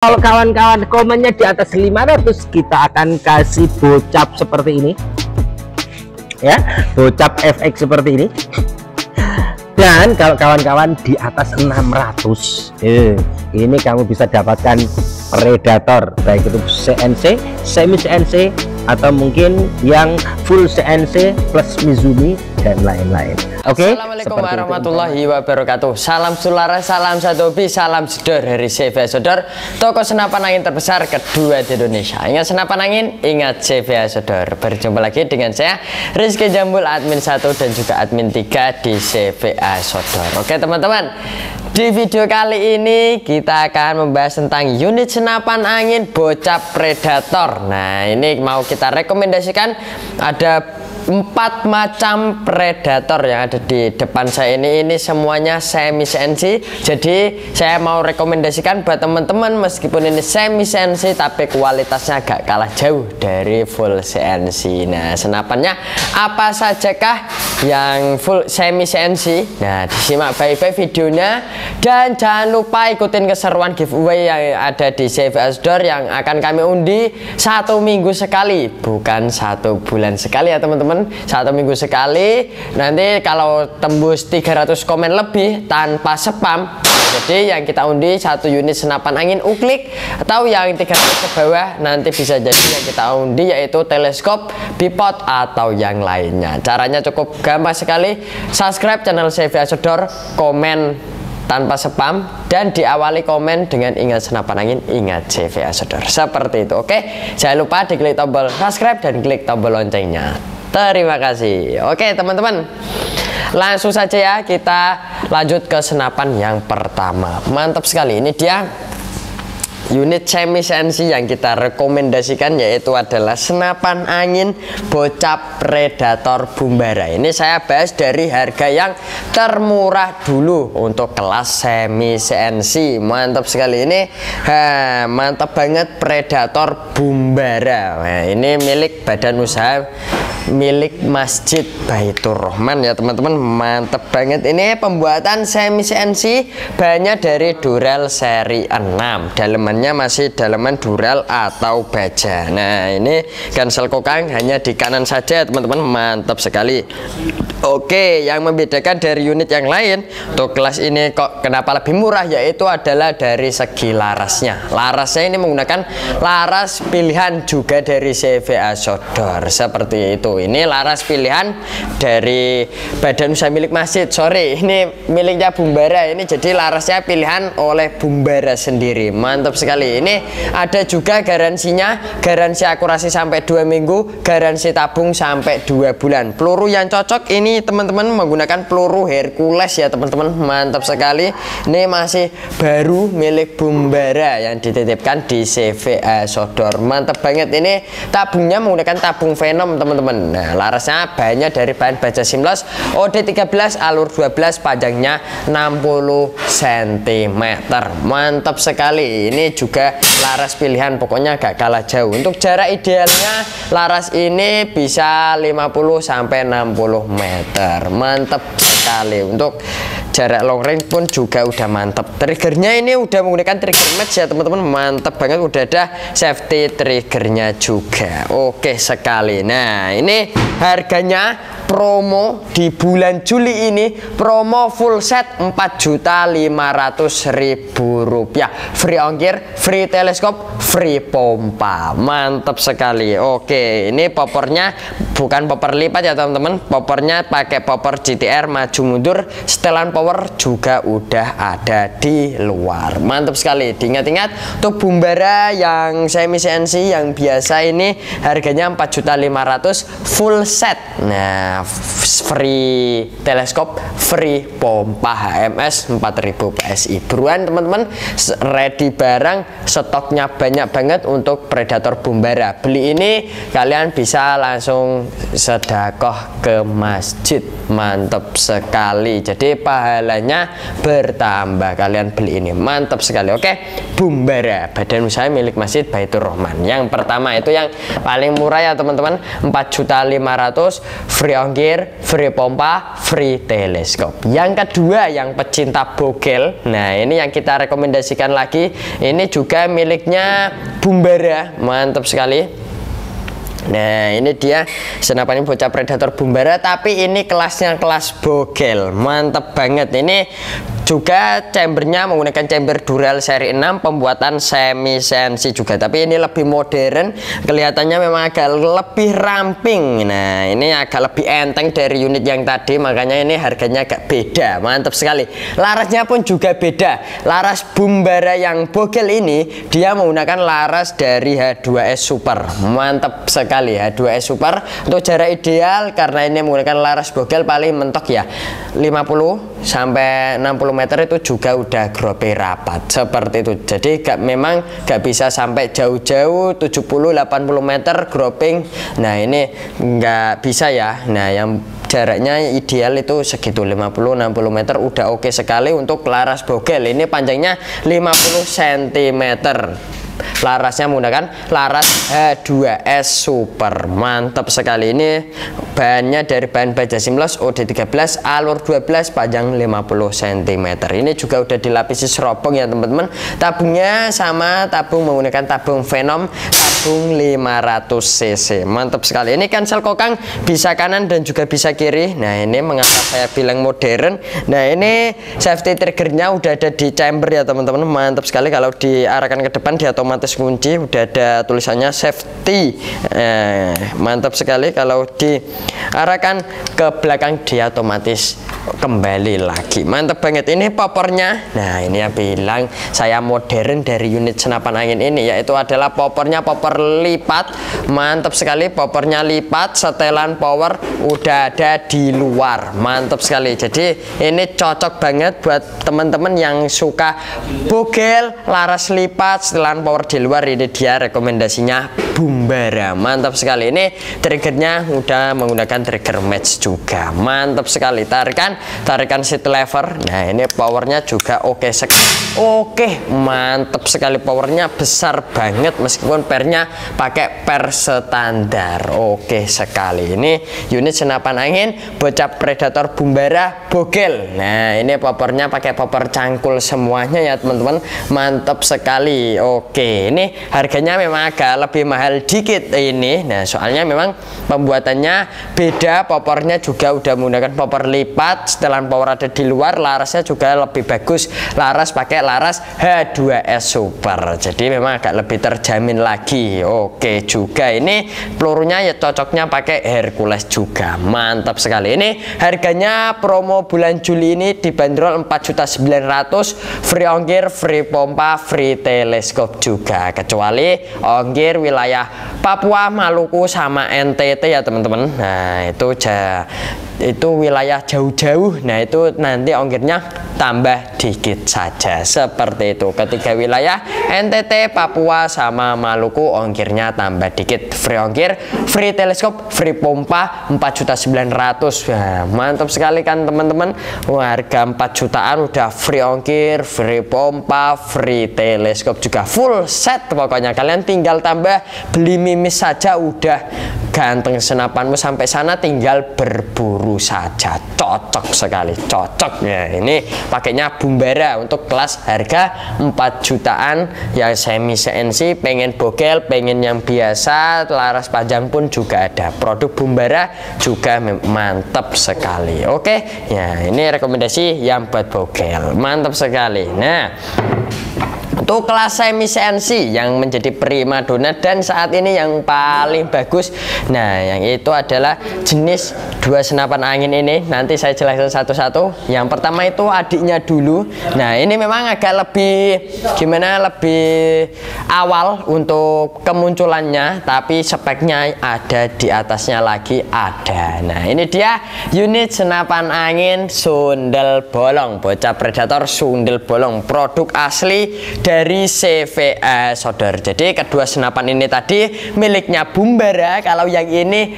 kalau kawan-kawan komennya di atas 500 kita akan kasih bocap seperti ini. Ya bocap FX seperti ini. Dan kalau kawan-kawan di atas 600 eh, ini kamu bisa dapatkan predator baik itu CNC semi CNC atau mungkin yang full CNC plus Mizumi dan lain-lain. Oke? Okay? Assalamualaikum warahmatullahi wabarakatuh. Salam sulara salam satu hobi salam sedor dari CV Sodor toko senapan angin terbesar kedua di Indonesia. Ingat senapan angin? Ingat CV Sodor. Berjumpa lagi dengan saya Rizky Jambul admin 1 dan juga admin 3 di CVA Sodor. Oke teman-teman di video kali ini kita akan membahas tentang unit senapan angin bocap predator. Nah ini mau kita rekomendasikan ada empat macam predator yang ada di depan saya ini. Ini semuanya semi CNC jadi saya mau rekomendasikan buat teman-teman meskipun ini semi CNC tapi kualitasnya agak kalah jauh dari full CNC nah senapannya apa sajakah yang full semi CNC nah disimak baik-baik videonya. Dan jangan lupa ikutin keseruan giveaway yang ada di Save Door yang akan kami undi satu minggu sekali bukan satu bulan sekali ya teman-teman satu minggu sekali. Nanti kalau tembus 300 komen lebih tanpa spam. Jadi yang kita undi satu unit senapan angin uklik atau yang 300 ke bawah nanti bisa jadi yang kita undi yaitu teleskop bipod atau yang lainnya. Caranya cukup gampang sekali. Subscribe channel CV Asodor komen tanpa spam dan diawali komen dengan ingat senapan angin ingat CV Asodor seperti itu oke? Jangan lupa diklik tombol subscribe dan klik tombol loncengnya Terima kasih. Oke, teman-teman. Langsung saja ya kita lanjut ke senapan yang pertama. Mantap sekali. Ini dia unit semi CNC yang kita rekomendasikan yaitu adalah senapan angin bocap predator bumbara ini saya bahas dari harga yang termurah dulu untuk kelas semi CNC mantap sekali ini ha, mantap banget predator bumbara nah, ini milik badan usaha milik Masjid Baitur Rahman. Ya teman-teman mantep banget. Ini pembuatan semi CNC banyak dari Dural seri 6 dalemannya masih daleman Dural atau baja. Nah ini cancel kokang hanya di kanan saja teman-teman. Mantap sekali. Oke yang membedakan dari unit yang lain untuk kelas ini kok kenapa lebih murah? Yaitu adalah dari segi larasnya. Larasnya ini menggunakan laras pilihan juga dari CVA Sodor. Seperti itu ini laras pilihan dari badan usaha milik masjid. Sorry ini miliknya Bumbara. Ini jadi larasnya pilihan oleh Bumbara sendiri. Mantap sekali. Ini ada juga garansinya garansi akurasi sampai dua minggu garansi tabung sampai dua bulan. Peluru yang cocok ini teman-teman menggunakan peluru Hercules ya teman-teman. Mantap sekali. Ini masih baru milik Bumbara yang dititipkan di CVA Sodor. Mantap banget. Ini tabungnya menggunakan tabung Venom teman-teman Nah, larasnya banyak dari bahan baja simlos OD13 alur 12 panjangnya 60 cm. Mantap sekali. Ini juga laras pilihan pokoknya gak kalah jauh. Untuk jarak idealnya laras ini bisa 50 sampai 60 meter. Mantap sekali. Untuk jarak long range pun juga udah mantep. Triggernya ini udah menggunakan trigger match ya teman-teman. Mantep banget udah ada safety triggernya juga. Oke sekali. Nah ini harganya promo di bulan Juli ini promo full set 4.500.000 rupiah. Free ongkir free teleskop free pompa. Mantap sekali. Oke ini popornya bukan popor lipat ya teman-teman. Popornya pakai popor GTR maju mundur. Setelan power juga udah ada di luar. Mantap sekali. Diingat-ingat untuk bumbara yang semi CNC yang biasa ini harganya 4.500 full set. Nah free teleskop free pompa HMS 4000 PSI buruan teman-teman ready barang stoknya banyak banget untuk predator bumbara. Beli ini kalian bisa langsung sedekah ke masjid. Mantap sekali. Jadi pahalanya bertambah kalian beli ini mantap sekali oke bumbara badan usaha milik masjid Baitur Rahman yang pertama itu yang paling murah ya teman-teman 4.500 free ongkir, free pompa, free teleskop. Yang kedua yang pecinta bogel. Nah, ini yang kita rekomendasikan lagi. Ini juga miliknya Bumbara. Mantap sekali. Nah ini dia. Senapan ini bocah predator bumbara tapi ini kelasnya kelas bogel. Mantep banget. Ini juga chambernya menggunakan chamber dural seri 6 pembuatan semi sensi juga. Tapi ini lebih modern kelihatannya memang agak lebih ramping. Nah ini agak lebih enteng dari unit yang tadi makanya ini harganya agak beda. Mantap sekali. Larasnya pun juga beda. Laras bumbara yang bogel ini dia menggunakan laras dari H2S Super. Mantap sekali H2S Super. Untuk jarak ideal karena ini menggunakan laras bogel paling mentok ya 50 sampai 60 meter itu juga udah grope rapat. Seperti itu. Jadi gak, memang gak bisa sampai jauh-jauh 70-80 meter groping. Nah ini nggak bisa ya. Nah yang jaraknya ideal itu segitu 50-60 meter udah oke sekali untuk laras bogel. Ini panjangnya 50 cm larasnya menggunakan laras H2S Super. Mantap sekali. Ini bahannya dari bahan baja simlos OD13 alur 12 panjang 50 cm ini juga udah dilapisi serobong ya teman-teman. Tabungnya sama tabung menggunakan tabung Venom tabung 500 cc. Mantap sekali. Ini cancel kokang bisa kanan dan juga bisa kiri. Nah ini mengapa saya bilang modern? Nah ini safety triggernya udah ada di chamber ya teman-teman. Mantap sekali kalau diarahkan ke depan di otomatis kunci udah ada tulisannya safety. Eh, mantap sekali kalau diarahkan ke belakang dia otomatis kembali lagi. Mantap banget. Ini popornya nah ini yang bilang saya modern dari unit senapan angin ini yaitu adalah popornya popor lipat. Mantap sekali popornya lipat setelan power udah ada di luar. Mantap sekali. Jadi ini cocok banget buat teman-teman yang suka bogel laras lipat setelan power di luar ini dia rekomendasinya Bumbara. Mantap sekali. Ini triggernya udah menggunakan trigger match juga. Mantap sekali. Tarikan tarikan seat lever nah ini powernya juga oke okay sekali oke. Mantap sekali. Powernya besar banget meskipun pernya pakai per standar. Oke sekali. Ini unit senapan angin bocap predator Bumbara bogel. Nah ini powernya pakai power cangkul semuanya ya teman-teman. Mantap sekali. Oke ini harganya memang agak lebih mahal dikit ini. Nah soalnya memang pembuatannya beda popornya juga udah menggunakan popor lipat. Setelan power ada di luar larasnya juga lebih bagus. Laras pakai laras H2S Super. Jadi memang agak lebih terjamin lagi. Oke juga ini. Pelurunya ya cocoknya pakai Hercules juga. Mantap sekali. Ini harganya promo bulan Juli ini dibanderol 4.900 free ongkir free pompa free teleskop juga kecuali ongkir wilayah Papua, Maluku sama NTT ya teman-teman. Nah, itu ja, itu wilayah jauh-jauh. Nah, itu nanti ongkirnya tambah dikit saja seperti itu. Ketiga wilayah NTT, Papua sama Maluku ongkirnya tambah dikit. Free ongkir, free teleskop, free pompa 4.900. Nah, mantap sekali kan teman-teman. Harga 4 jutaan udah free ongkir, free pompa, free teleskop juga full set pokoknya kalian tinggal tambah beli mimis saja udah ganteng senapanmu sampai sana tinggal berburu saja. Cocok sekali cocok. Ya ini pakainya bumbara untuk kelas harga 4 jutaan. Ya semi CNC pengen bogel pengen yang biasa laras panjang pun juga ada. Produk bumbara juga mantap sekali. Oke ya ini rekomendasi yang buat bogel. Mantap sekali. Nah untuk kelas semi CNC yang menjadi prima dona dan saat ini yang paling bagus. Nah yang itu adalah jenis dua senapan angin ini. Nanti saya jelaskan satu-satu. Yang pertama itu adiknya dulu. Nah ini memang agak lebih gimana lebih awal untuk kemunculannya tapi speknya ada di atasnya lagi ada. Nah ini dia unit senapan angin sundel bolong. Bocah predator sundel bolong. Produk asli dari dari CVA Sodor. Jadi kedua senapan ini tadi miliknya Bumbara, kalau yang ini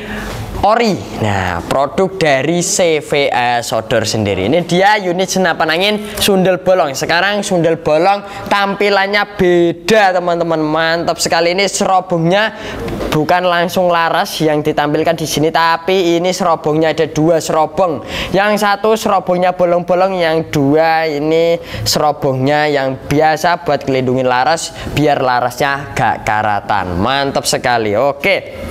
ori. Nah produk dari CVA Sodor sendiri. Ini dia unit senapan angin sundel bolong. Sekarang sundel bolong tampilannya beda teman-teman. Mantap sekali. Ini serobongnya bukan langsung laras yang ditampilkan di sini tapi ini serobongnya ada dua serobong. Yang satu serobongnya bolong-bolong yang dua ini serobongnya yang biasa buat kelindungin laras biar larasnya gak karatan. Mantap sekali. Oke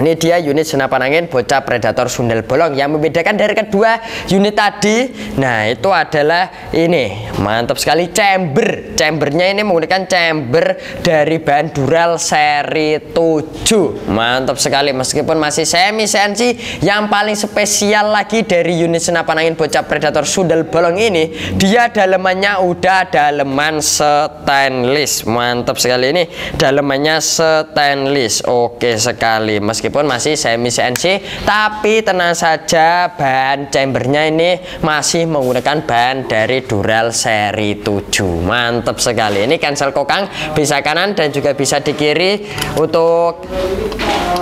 ini dia unit senapan angin bocah predator sundel bolong. Yang membedakan dari kedua unit tadi nah itu adalah ini. Mantap sekali chamber. Chambernya ini menggunakan chamber dari bahan dural seri 7 mantap sekali meskipun masih semi sensi yang paling spesial lagi dari unit senapan angin bocah predator sundel bolong ini dia dalemannya udah daleman stainless. Mantap sekali ini dalemannya stainless. Oke sekali meski meskipun masih semi CNC tapi tenang saja bahan chambernya ini masih menggunakan bahan dari Dural seri 7 mantap sekali. Ini cancel kokang bisa kanan dan juga bisa di kiri untuk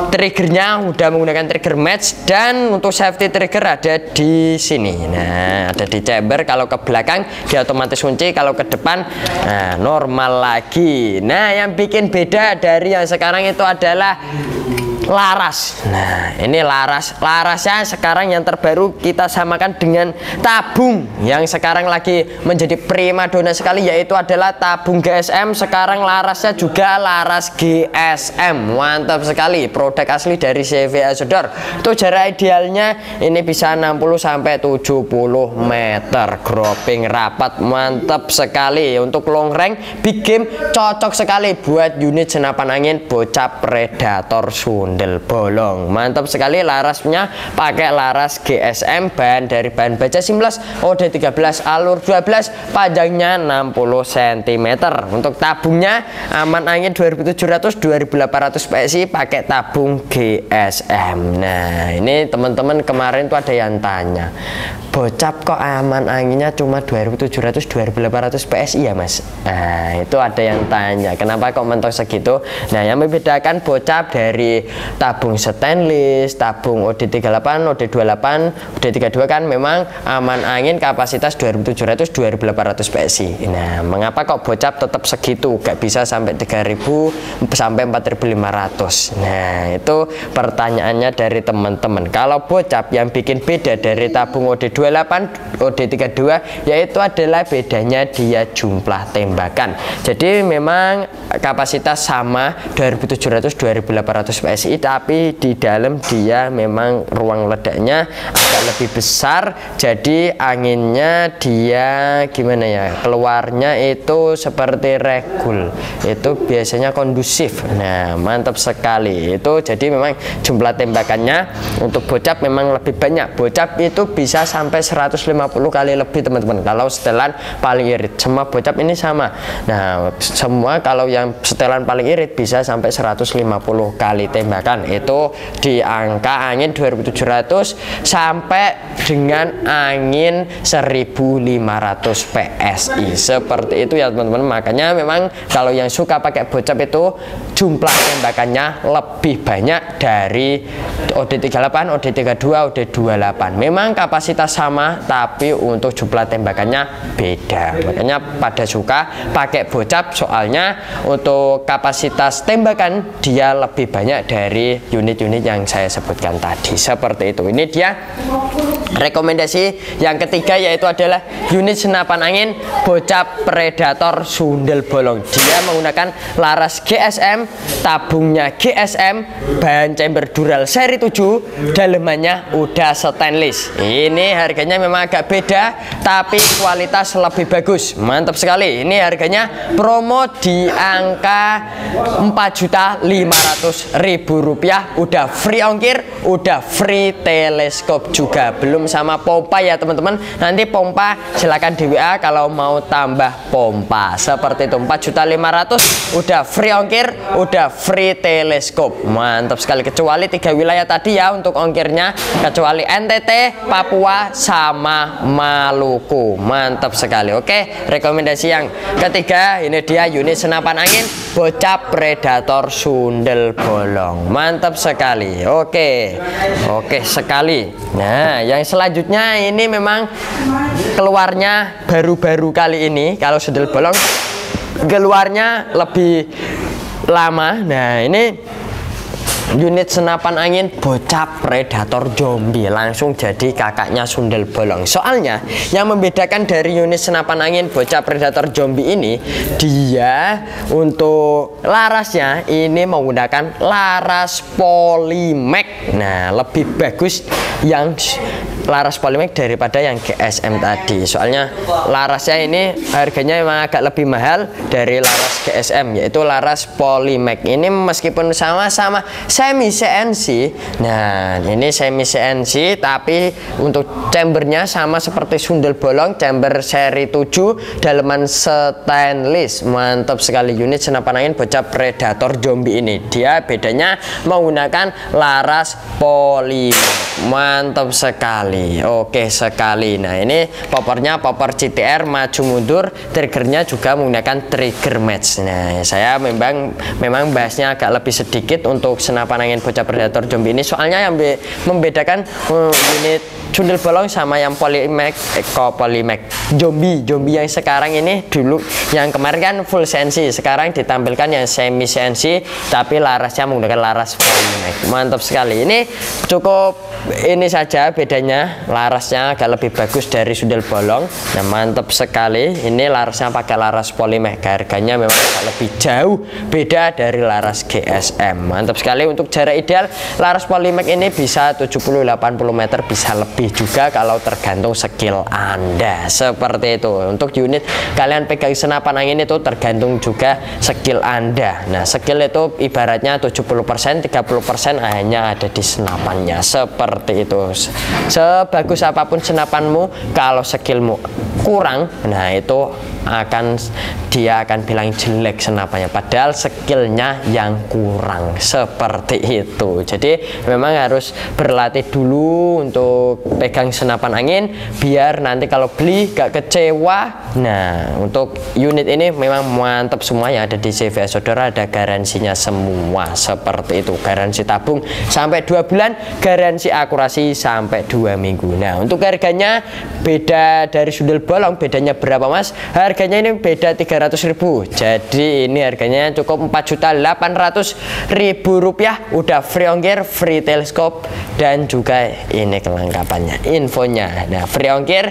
triggernya. Udah menggunakan trigger match dan untuk safety trigger ada di sini. Nah ada di chamber. Kalau ke belakang dia otomatis kunci. Kalau ke depan nah normal lagi. Nah yang bikin beda dari yang sekarang itu adalah laras. Nah ini laras. Larasnya sekarang yang terbaru kita samakan dengan tabung. Yang sekarang lagi menjadi prima dona sekali yaitu adalah tabung GSM sekarang larasnya juga laras GSM mantap sekali. Produk asli dari CVA Sodor itu jarak idealnya ini bisa 60 sampai 70 meter. Groping rapat. Mantap sekali. Untuk long range big game cocok sekali buat unit senapan angin bocah predator sun ondel bolong. Mantap sekali larasnya. Pakai laras GSM bahan dari bahan baja 19 OD13 alur 12 panjangnya 60 cm untuk tabungnya aman angin 2700 2800 PSI pakai tabung GSM nah ini teman-teman kemarin tuh ada yang tanya bocap kok aman anginnya cuma 2700 2800 PSI ya mas? Nah itu ada yang tanya kenapa kok mentok segitu? Nah yang membedakan bocap dari tabung stainless, tabung OD38, OD28, OD32 kan memang aman angin kapasitas 2700 2800 PSI. Nah, mengapa kok bocap tetap segitu? Gak bisa sampai 3000 sampai 4500. Nah, itu pertanyaannya dari teman-teman. Kalau bocap yang bikin beda dari tabung OD28, OD32 yaitu adalah bedanya dia jumlah tembakan. Jadi memang kapasitas sama 2700 2800 PSI tapi di dalam dia memang ruang ledaknya agak lebih besar. Jadi anginnya dia gimana ya? Keluarnya itu seperti regul. Itu biasanya kondusif. Nah mantap sekali. Itu jadi memang jumlah tembakannya untuk bocap memang lebih banyak. Bocap itu bisa sampai 150 kali lebih teman-teman. Kalau setelan paling irit. Semua bocap ini sama. Nah semua kalau yang setelan paling irit bisa sampai 150 kali tembakan itu di angka angin 2700 sampai dengan angin 1500 PSI seperti itu ya teman-teman. Makanya memang kalau yang suka pakai bocap itu jumlah tembakannya lebih banyak dari OD38, OD32, OD28 memang kapasitas sama tapi untuk jumlah tembakannya beda. Makanya pada suka pakai bocap soalnya untuk kapasitas tembakan dia lebih banyak dari unit-unit yang saya sebutkan tadi. Seperti itu. Ini dia rekomendasi yang ketiga yaitu adalah unit senapan angin bocap predator sundel bolong. Dia menggunakan laras GSM tabungnya GSM bahan chamber dural seri 7 dalemannya udah stainless. Ini harganya memang agak beda tapi kualitas lebih bagus. Mantap sekali. Ini harganya promo di angka 4.500.000 rupiah udah free ongkir udah free teleskop juga. Belum sama pompa ya teman-teman. Nanti pompa silahkan di WA kalau mau tambah pompa. Seperti itu 4.500 udah free ongkir udah free teleskop. Mantap sekali kecuali tiga wilayah tadi ya untuk ongkirnya. Kecuali NTT Papua sama Maluku. Mantap sekali oke? Rekomendasi yang ketiga ini dia unit senapan angin bocap predator sundel bolong mantap sekali. Oke. Oke sekali. Nah yang selanjutnya ini memang keluarnya baru-baru kali ini. Kalau sundel bolong keluarnya lebih lama. Nah ini unit senapan angin bocap predator zombie. Langsung jadi kakaknya sundel bolong. Soalnya yang membedakan dari unit senapan angin bocap predator zombie ini dia untuk larasnya ini menggunakan laras polymac nah lebih bagus yang laras polymac daripada yang GSM tadi. Soalnya larasnya ini harganya memang agak lebih mahal dari laras GSM yaitu laras polymac ini meskipun sama-sama semi CNC nah ini semi CNC tapi untuk chambernya sama seperti sundel bolong chamber seri 7 daleman stainless. Mantap sekali unit senapan angin bocah predator zombie ini. Dia bedanya menggunakan laras polymac mantap sekali oke sekali. Nah ini popornya popor CTR maju mundur triggernya juga menggunakan trigger match. Nah saya memang memang bahasnya agak lebih sedikit untuk senapan angin bocah predator zombie ini. Soalnya yang membedakan uh, unit sundel bolong sama yang polymac Eko polymac? Zombie zombie yang sekarang ini dulu yang kemarin kan full sensi sekarang ditampilkan yang semi sensi tapi larasnya menggunakan laras polymac. Mantap sekali. Ini cukup ini saja bedanya larasnya agak lebih bagus dari sundel bolong. Nah mantap sekali. Ini larasnya pakai laras polymac harganya memang agak lebih jauh. Beda dari laras GSM mantap sekali. Untuk jarak ideal laras polymac ini bisa 70-80 meter. Bisa lebih juga kalau tergantung skill Anda. Seperti itu. Untuk unit kalian pegang senapan angin itu tergantung juga skill Anda. Nah skill itu ibaratnya 70% 30% hanya ada di senapannya. Seperti itu sebagus apa pun senapanmu kalau skillmu kurang nah itu akan dia akan bilang jelek senapannya. Padahal skillnya yang kurang seperti itu. Jadi memang harus berlatih dulu untuk pegang senapan angin biar nanti kalau beli gak kecewa. Nah untuk unit ini memang mantap semua yang ada di CV saudara ada garansinya semua seperti itu. Garansi tabung sampai dua bulan garansi akurasi sampai dua minggu nah untuk harganya beda dari sundel bolong bedanya berapa mas? Harganya ini beda 300.000 jadi ini harganya cukup 4.800.000 rupiah. Udah free ongkir free teleskop dan juga ini kelengkapannya infonya. Nah free ongkir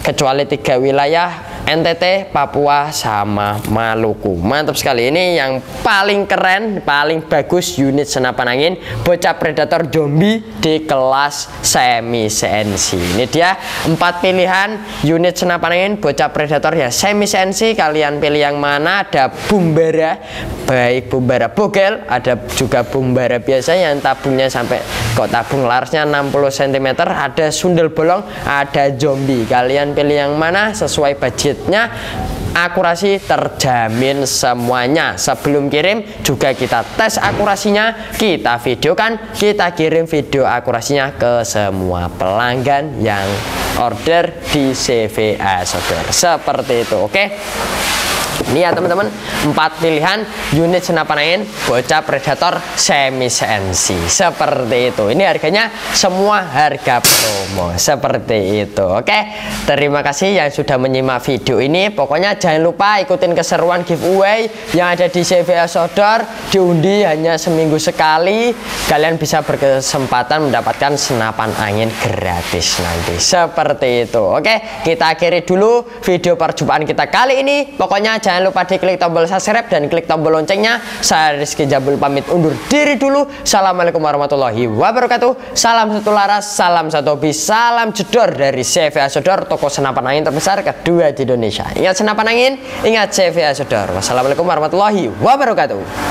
kecuali tiga wilayah NTT, Papua, sama Maluku. Mantap sekali. Ini yang paling keren, paling bagus unit senapan angin bocah predator zombie di kelas semi CNC. Ini dia empat pilihan unit senapan angin bocah predator ya semi CNC. Kalian pilih yang mana? Ada bumbara, baik bumbara bogel, ada juga bumbara biasa yang tabungnya sampai kok tabung larasnya 60 cm, ada sundel bolong, ada zombie. Kalian pilih yang mana sesuai budget selanjutnya akurasi terjamin semuanya sebelum kirim juga kita tes akurasinya kita videokan kita kirim video akurasinya ke semua pelanggan yang order di CVA saudara seperti itu oke okay? Ini ya teman-teman empat pilihan unit senapan angin bocah predator semi CNC seperti itu. Ini harganya semua harga promo. Seperti itu. Oke terima kasih yang sudah menyimak video ini. Pokoknya jangan lupa ikutin keseruan giveaway yang ada di CVA Sodor. Diundi hanya seminggu sekali. Kalian bisa berkesempatan mendapatkan senapan angin gratis nanti. Seperti itu. Oke kita akhiri dulu video perjumpaan kita kali ini. Pokoknya Jangan lupa diklik tombol subscribe dan klik tombol loncengnya. Saya Rizky Jabul pamit undur diri dulu. Assalamualaikum warahmatullahi wabarakatuh. Salam satu laras, salam satu hobi, salam jedor dari CVA Sodor, toko senapan angin terbesar kedua di Indonesia. Ingat senapan angin, ingat CVA Sodor. Wassalamualaikum warahmatullahi wabarakatuh.